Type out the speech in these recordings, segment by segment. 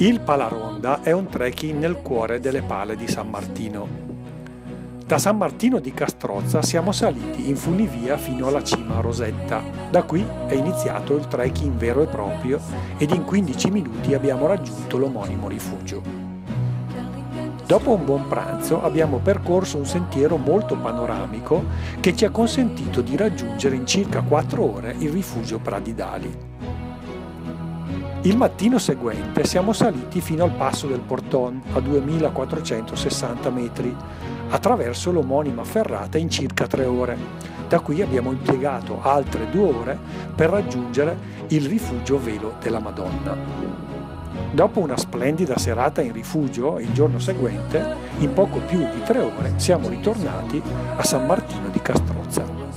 Il Palaronda è un trekking nel cuore delle pale di San Martino. Da San Martino di Castrozza siamo saliti in funivia fino alla cima Rosetta. Da qui è iniziato il trekking vero e proprio ed in 15 minuti abbiamo raggiunto l'omonimo rifugio. Dopo un buon pranzo abbiamo percorso un sentiero molto panoramico che ci ha consentito di raggiungere in circa 4 ore il rifugio Pradidali. Il mattino seguente siamo saliti fino al passo del Porton a 2460 metri attraverso l'omonima ferrata in circa tre ore. Da qui abbiamo impiegato altre due ore per raggiungere il rifugio Velo della Madonna. Dopo una splendida serata in rifugio il giorno seguente, in poco più di tre ore, siamo ritornati a San Martino di Castrozza.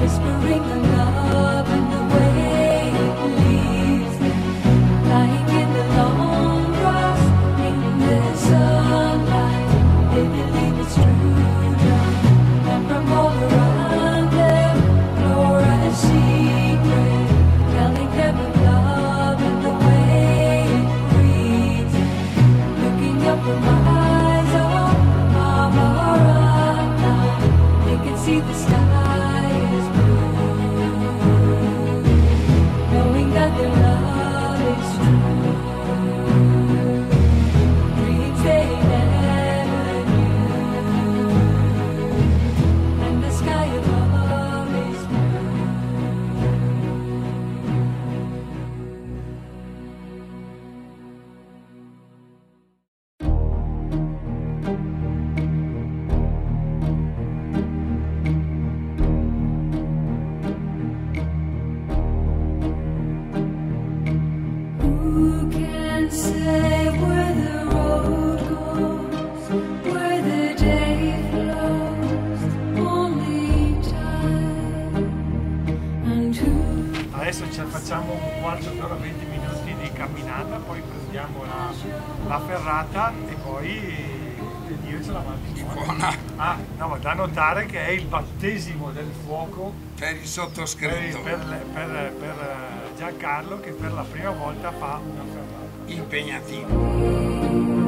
whispering the love. Prendiamo la, la ferrata e poi Dio ce la buona. Ah, no, ma da notare che è il battesimo del fuoco per il per, sottoscritto, per- per- per, eh, Giancarlo che per la prima volta fa una ferrata. impegnativo.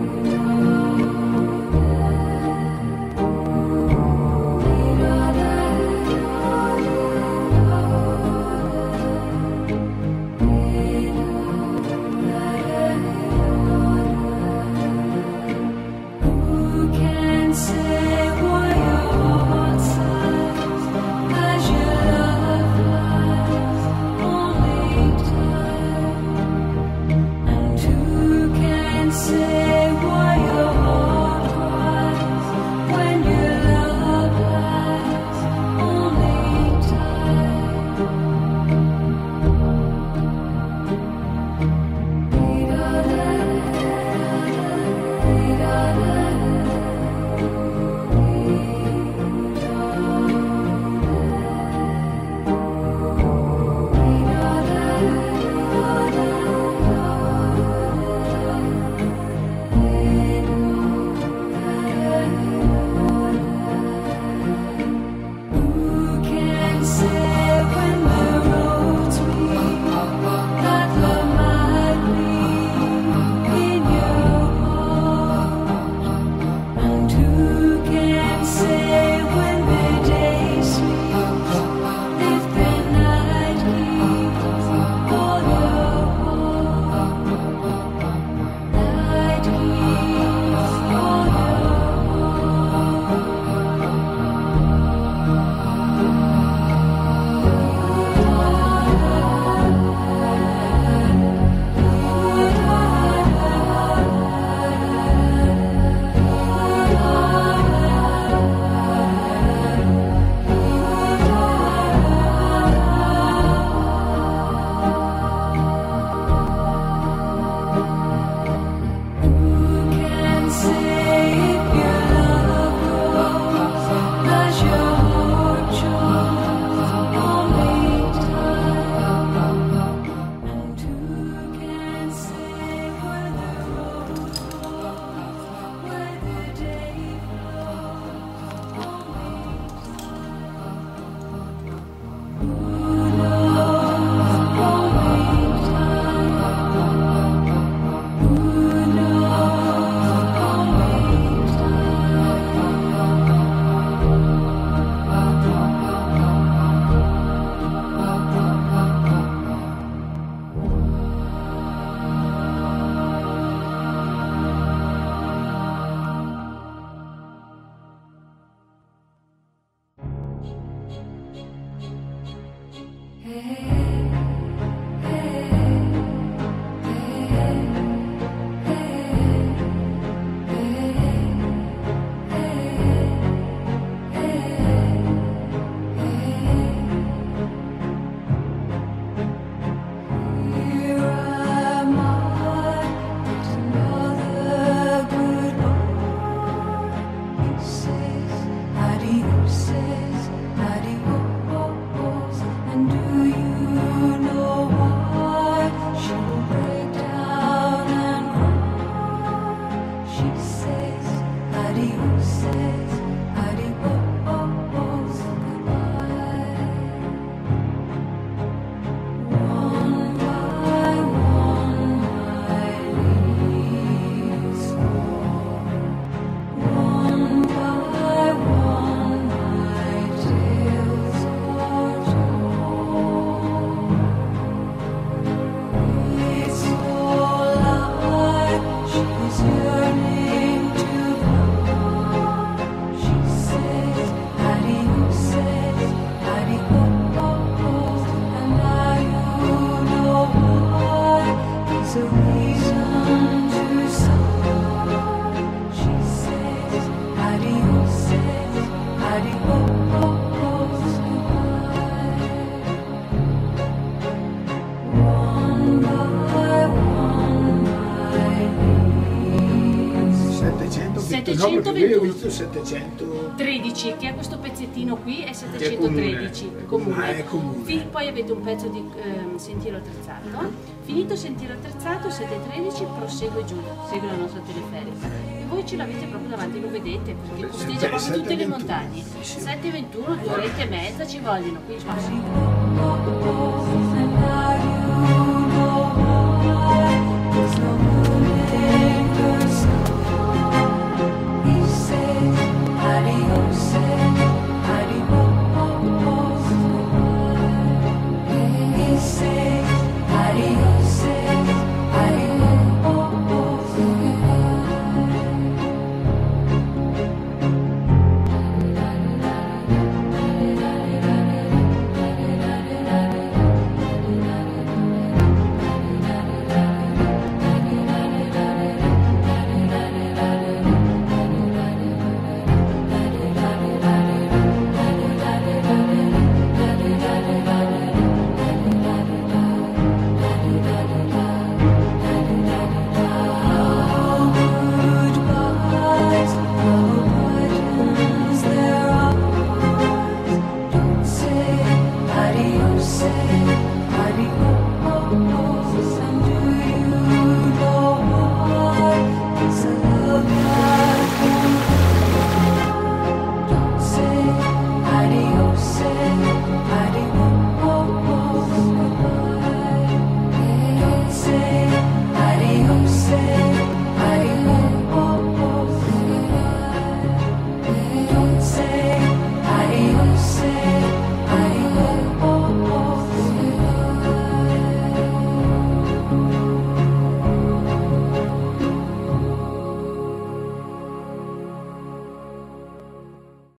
Adiós, adiós. 713 che è questo pezzettino qui è 713 è comune, comune. È comune. poi avete un pezzo di eh, sentiero attrezzato. Finito sentiero attrezzato 713 prosegue giù segue la nostra teleferica. E voi ce l'avete proprio davanti lo vedete perché costeggia proprio tutte le montagne. 721 due ore e mezza ci vogliono qui